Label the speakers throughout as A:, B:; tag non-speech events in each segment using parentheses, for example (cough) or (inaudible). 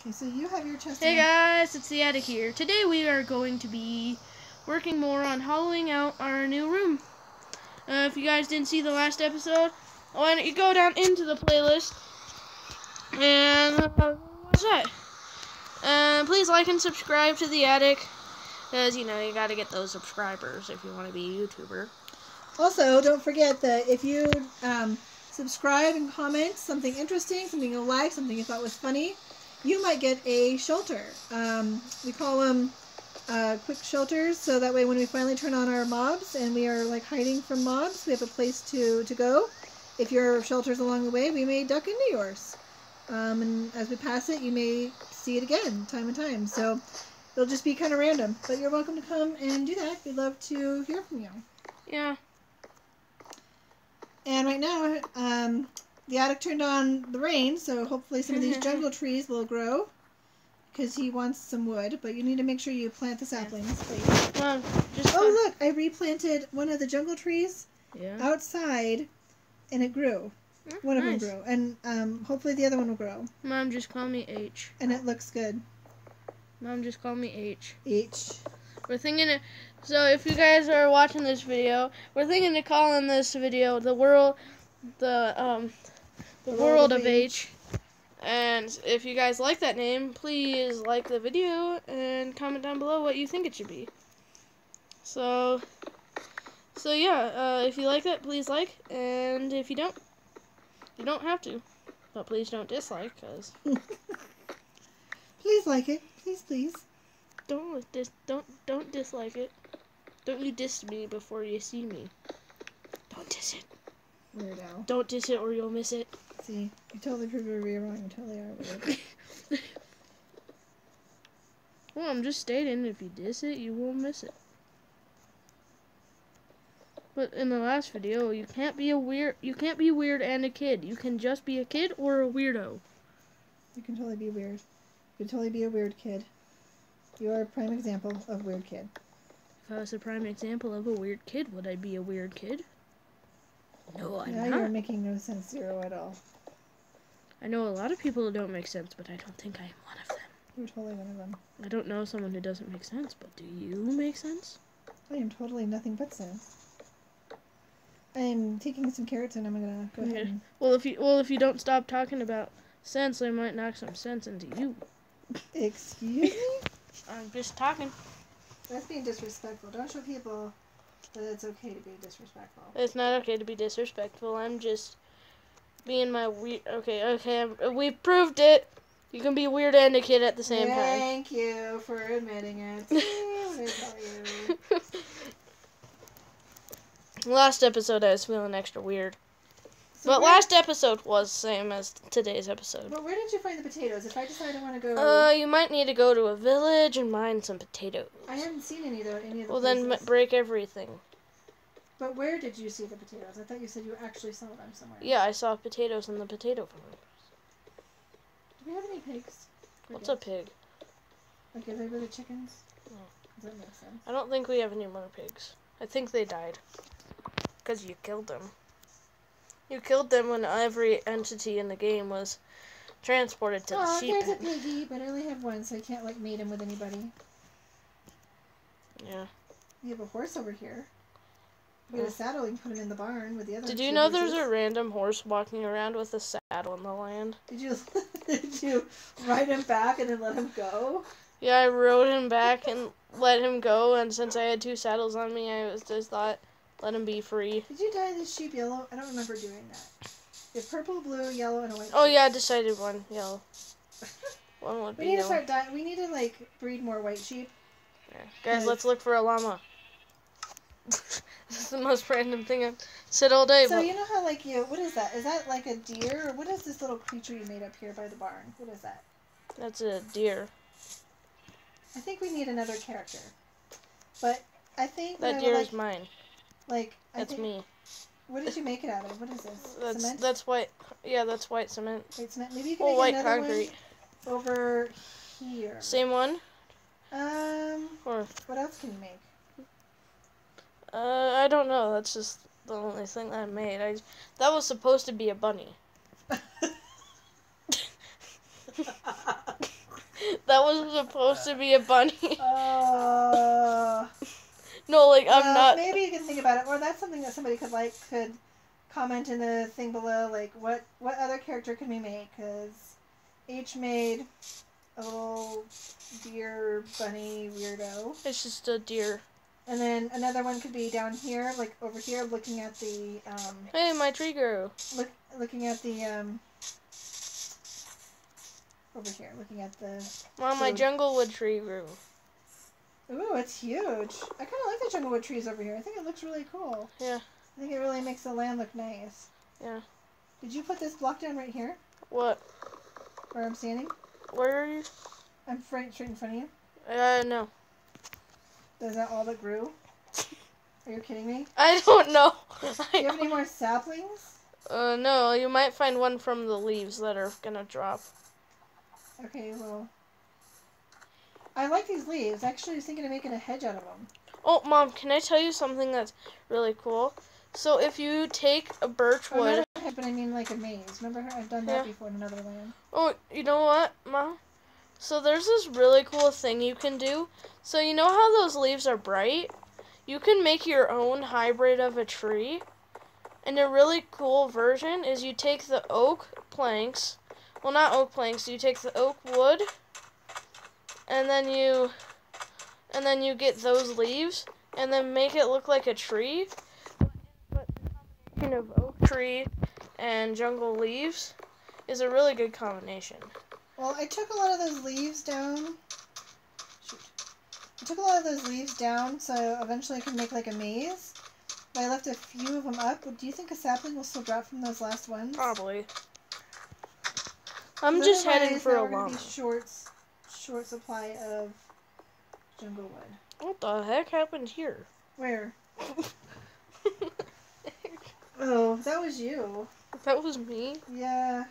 A: Okay, so you have your chest.
B: Hey guys, it's the attic here. Today we are going to be working more on hollowing out our new room. Uh, if you guys didn't see the last episode, why don't you go down into the playlist and uh, watch that. Uh, please like and subscribe to the attic, because you know you got to get those subscribers if you want to be a YouTuber.
A: Also, don't forget that if you um, subscribe and comment something interesting, something you like, something you thought was funny, you might get a shelter. Um, we call them uh, quick shelters, so that way when we finally turn on our mobs and we are like hiding from mobs, we have a place to, to go. If your shelter's along the way, we may duck into yours. Um, and as we pass it, you may see it again, time and time. So it'll just be kind of random. But you're welcome to come and do that. We'd love to hear from you.
B: Yeah.
A: And right now, um, the attic turned on the rain, so hopefully some of these (laughs) jungle trees will grow. Because he wants some wood, but you need to make sure you plant the saplings, please.
B: Just.
A: Oh, look! I replanted one of the jungle trees
B: Yeah.
A: outside, and it grew. One of
B: nice.
A: them grew, and um, hopefully the other one will grow.
B: Mom, just call me H.
A: And it looks good.
B: Mom, just call me H.
A: H.
B: We're thinking of, so if you guys are watching this video, we're thinking of calling this video the world the um the, world, of H. And if you guys like that name, please like the video and comment down below what you think it should be. So so yeah, uh, if you like it, please like, and if you don't, you don't have to. But please don't dislike, cause (laughs)
A: Please like it. Please, please.
B: don't dis don't don't dislike it. Don't you diss me before you see me. Don't diss it.
A: Weirdo.
B: Don't diss it or you'll miss it.
A: See, you totally proved me wrong. You totally are weird.
B: Well, I'm just stating if you diss it, you won't miss it. But in the last video, you can't be a weird you can't be weird and a kid. You can just be a kid or a weirdo.
A: You can totally be weird. You can totally be a weird kid. You are a prime example of weird kid.
B: If I was a prime example of a weird kid, would I be a weird kid? No, I'm
A: now you're making no sense zero at all.
B: I know a lot of people who don't make sense, but I don't think I'm one of them.
A: You're totally one of them.
B: I don't know someone who doesn't make sense, but do you make sense?
A: I am totally nothing but sense. I'm taking some carrots and I'm gonna go ahead and
B: Well, if you well if you don't stop talking about sense, I might knock some sense into you.
A: excuse me. (laughs)
B: I'm just talking.
A: That's being disrespectful. Don't show people that it's okay to be disrespectful.
B: It's not okay to be disrespectful. I'm just being my weird. Okay, okay. I'm, we proved it. You can be weird and a kid at the same time.
A: Thank you for admitting it. (laughs) See what I tell you. (laughs)
B: Last episode, I was feeling extra weird,
A: So
B: but last episode was same as today's episode.
A: But where did you find the potatoes? If I decide I want to go,
B: Uh, you might need to go to a village and mine some potatoes.
A: I haven't seen any of the any of the
B: Well, then
A: places.
B: m- break everything.
A: But where did you see the potatoes? I thought you said you actually saw them somewhere.
B: Yeah, I saw potatoes in the potato farm.
A: Do we have any pigs? Or
B: What's a pig?
A: Like, are they really chickens?
B: No.
A: Does that make sense?
B: I don't think we have any more pigs. I think they died. Because you killed them. You killed them when every entity in the game was transported to the sheep.
A: Oh, there's a piggy, but I only have one, so I can't like mate him with anybody.
B: Yeah.
A: We have a horse over here. We a saddle. We can put him in the barn with the other.
B: Did you know there's a random horse walking around with a saddle in the land?
A: Did you (laughs) did you ride him back and then let him go?
B: Yeah, I rode him back and let him go, and since I had two saddles on me, I was just thought, let him be free.
A: Did you dye this sheep yellow? I don't remember doing that. You have purple, blue, yellow, and a white.
B: Oh yeah, I decided one yellow. (laughs) One would
A: We
B: be
A: need to start dye. We need to like breed more white sheep.
B: Yeah. Guys, let's look for a llama. Is the most random thing I've said all day.
A: So
B: but
A: you know how like you what is that? Is that like a deer or what is this little creature you made up here by the barn? What is that?
B: That's a deer.
A: I think we need another character. But I think
B: That deer
A: like,
B: is mine.
A: like I
B: That's
A: think,
B: me.
A: What did you make it out of? What is this? (laughs)
B: That's
A: Cement?
B: that's white. Yeah, that's white cement.
A: Wait, cement. Maybe you can
B: Or
A: make
B: white
A: another
B: concrete.
A: one over here.
B: Same one.
A: Um,
B: Or
A: what else can you make?
B: Uh, I don't know. That's just the only thing that I made. I that was supposed to be a bunny. (laughs) That was supposed to be a bunny. (laughs)
A: Uh,
B: no, like I'm
A: well,
B: not.
A: Maybe you can think about it, or that's something that somebody could like could comment in the thing below. Like, what what other character can we make? Because H made a little deer bunny weirdo,
B: It's just a deer.
A: And then another one could be down here, like over here, looking at the um,
B: Hey, my tree grew.
A: look looking at the um, over here, looking at the.
B: Mom, my
A: So-
B: junglewood tree grew.
A: Ooh, it's huge. I kind of like the junglewood trees over here. I think it looks really cool.
B: Yeah.
A: I think it really makes the land look nice.
B: Yeah.
A: Did you put this block down right here,
B: What?
A: where I'm standing?
B: Where are you?
A: I'm right straight in front of you.
B: Uh, no.
A: Is that all that grew? Are you kidding me?
B: I don't know. (laughs)
A: Do you have any more saplings?
B: Uh, no, you might find one from the leaves that are gonna drop.
A: Okay, well. I like these leaves. Actually, I was thinking of making a hedge out of them.
B: Oh, Mom, can I tell you something that's really cool? So if you take a birch
A: Oh,
B: wood.
A: not a hedge, but I mean like a maze. Remember, how I've done that
B: Yeah.
A: before in another land.
B: Oh, you know what, Mom? So there's this really cool thing you can do. So you know how those leaves are bright? You can make your own hybrid of a tree. And a really cool version is you take the oak planks. Well, not oak planks. You take the oak wood and then you and then you get those leaves and then make it look like a tree. But the combination of oak tree and jungle leaves is a really good combination.
A: Well, I took a lot of those leaves down. Shoot. I took a lot of those leaves down so eventually I can make like a maze. But I left a few of them up. Do you think a sapling will still drop from those last ones?
B: Probably. I'm just heading for a llama.
A: be short, short supply of jungle wood.
B: What the heck happened here?
A: Where? (laughs) Oh, that was you.
B: that was me.
A: Yeah.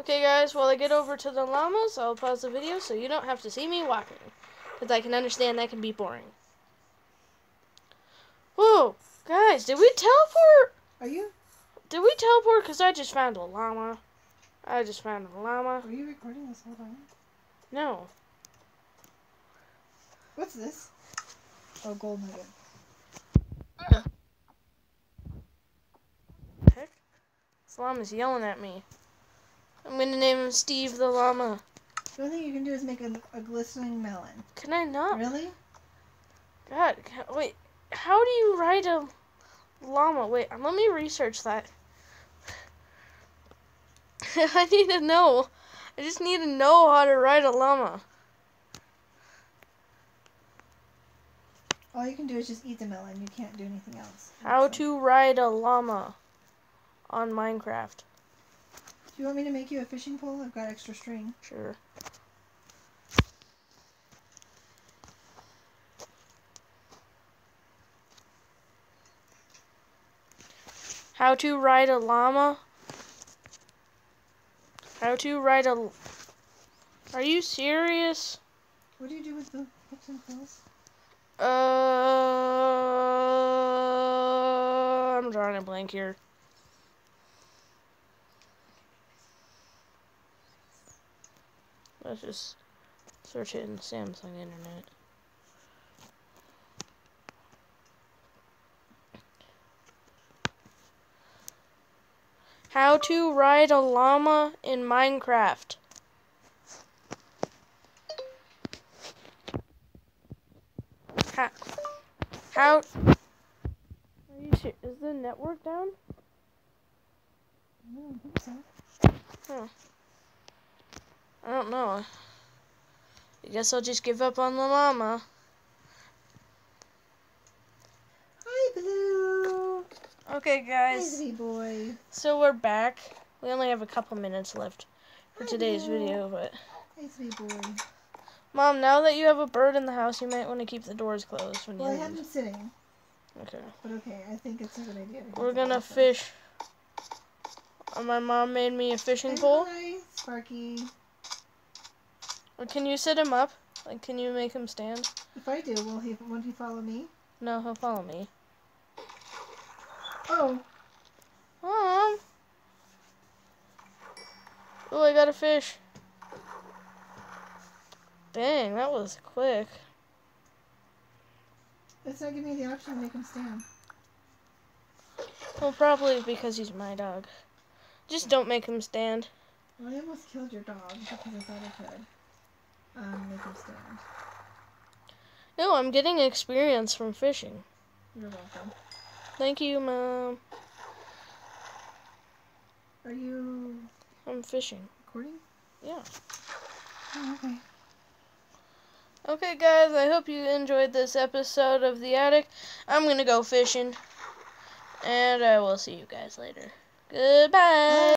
B: Okay, guys, while I get over to the llamas, I'll pause the video so you don't have to see me walking. Because I can understand that can be boring. Whoa, guys, did we teleport?
A: Are you?
B: Did we teleport? Because I just found a llama. I just found a llama.
A: Are you recording this whole time?
B: No.
A: What's this? Oh, gold nugget.
B: Heck? This llama's yelling at me. I'm gonna name him Steve the llama.
A: The only thing you can do is make a, a glistening melon.
B: Can I not?
A: Really?
B: God, ca- wait. How do you ride a llama? Wait, um, let me research that. (laughs) I need to know. I just need to know how to ride a llama.
A: All you can do is just eat the melon. You can't do anything else.
B: How
A: So-
B: to ride a llama on Minecraft.
A: Do you want me to make you a fishing pole? I've got extra string.
B: Sure. How to ride a llama? How to ride a. Are you serious?
A: What do you do with the hooks and quills?
B: Uh, I'm drawing a blank here. Let's just search it in the Samsung internet. How to ride a llama in Minecraft. How? How? Are you sure? Is the network down?
A: I don't think so.
B: I don't know. I guess I'll just give up on the llama.
A: Hi, Blue.
B: Okay,
A: Hi,
B: guys.
A: sweet boy.
B: So we're back. We only have a couple minutes left for
A: Hi,
B: today's
A: Blue.
B: video, but
A: Hi, sweet boy.
B: Mom, now that you have a bird in the house, you might want to keep the doors closed when
A: Well, I
B: you
A: have
B: leave.
A: him sitting,
B: Okay.
A: but okay. I think it's a good idea. to
B: We're gonna fish. Uh, My mom made me a fishing pole.
A: Hi, Sparky.
B: Or can you sit him up? Like, can you make him stand?
A: If I do, will he? Won't he follow me?
B: No, he'll follow me.
A: Oh,
B: Mom. Oh, I got a fish. Dang, that was quick.
A: It's not giving me the option to make him stand.
B: Well, probably because he's my dog. Just don't make him stand.
A: Well, I almost killed your dog because I thought I could. Um, make stand.
B: No, I'm getting experience from fishing.
A: You're welcome.
B: Thank you, Mom.
A: Are you
B: I'm fishing.
A: recording?
B: Yeah.
A: Oh, okay.
B: Okay, guys, I hope you enjoyed this episode of The Attic. I'm going to go fishing. And I will see you guys later. Goodbye.